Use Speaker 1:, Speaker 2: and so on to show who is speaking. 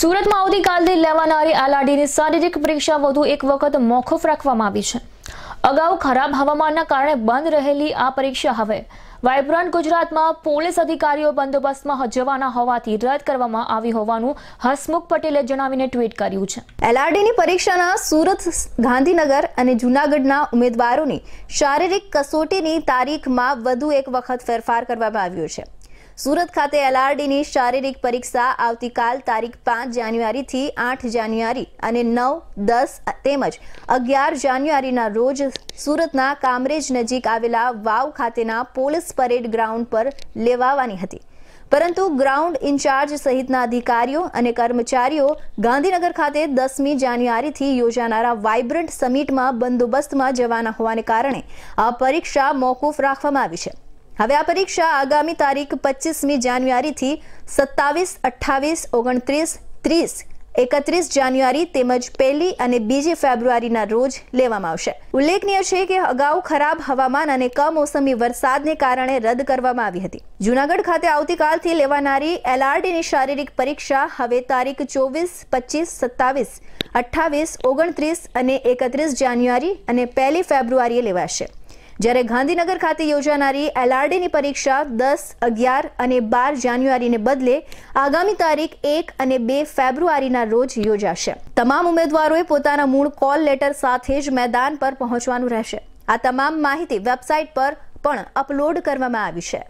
Speaker 1: સુરતમાં આવતીકાલથી લેવાનારી એલઆરડીની શારીરિક પરીક્ષા વધુ એક વખત મોકૂફ રાખવામાં આવી છે. અગાઉ ખરાબ હવામાનના કારણે બંધ રહેલી આ પરીક્ષા હવે વાઇબ્રન્ટ ગુજરાતમાં પોલીસ અધિકારીઓ બંદોબસ્તમાં જવાના હોવાથી રદ કરવામાં આવી હોવાનું હસમુખ પટેલે જણાવીને ટ્વીટ કર્યું છે.
Speaker 2: એલઆરડીની પરીક્ષાના સુરત, ગાંધીનગર અને જૂનાગઢના ઉમેદવારોની શારીરિક કસોટીની તારીખમાં વધુ એક વખત ફેરફાર કરવામાં આવ્યો છે. સુરત ખાતે એલઆરડીની શારીરિક પરીક્ષા આવતીકાલ તારીખ પાંચ જાન્યુઆરીથી આઠ જાન્યુઆરી અને નવ, દસ તેમજ અગિયાર જાન્યુઆરીના રોજ સુરતના કામરેજ નજીક આવેલા વાવ ખાતેના પોલીસ પરેડ ગ્રાઉન્ડ પર લેવાવાની હતી. પરંતુ ગ્રાઉન્ડ ઇન્ચાર્જ સહિતના અધિકારીઓ અને કર્મચારીઓ ગાંધીનગર ખાતે દસમી જાન્યુઆરીથી યોજાનારા વાઇબ્રન્ટ સમિટમાં બંદોબસ્તમાં જવાના હોવાને કારણે આ પરીક્ષા મોકૂફ રાખવામાં આવી છે. હવે આ પરીક્ષા આગામી તારીખ પચીસમી જાન્યુઆરીથી સત્તાવીસ, અઠ્ઠાવીસ, ઓગણત્રીસ, ત્રીસ, એકત્રીસ જાન્યુઆરી તેમજ પહેલી અને બીજી ફેબ્રુઆરીના રોજ લેવામાં આવશે. ઉલ્લેખનીય છે કે અગાઉ ખરાબ હવામાન અને કમોસમી વરસાદને કારણે રદ કરવામાં આવી હતી. જૂનાગઢ ખાતે આવતીકાલથી લેવાનારી એલઆરડીની શારીરિક પરીક્ષા હવે તારીખ ચોવીસ, પચીસ, સત્તાવીસ, અઠ્ઠાવીસ, ઓગણત્રીસ અને એકત્રીસ જાન્યુઆરી અને પહેલી ફેબ્રુઆરીએ લેવાશે. જ્યારે ગાંધીનગર ખાતે યોજાનારી એલઆરડીની પરીક્ષા દસ, અગિયાર અને બાર જાન્યુઆરીને બદલે આગામી તારીખ એક અને બે ફેબ્રુઆરીના રોજ યોજાશે. તમામ ઉમેદવારોએ પોતાના મૂળ કોલ લેટર સાથે જ મેદાન પર પહોંચવાનું રહેશે. આ તમામ માહિતી વેબસાઇટ પર પણ અપલોડ કરવામાં આવી છે.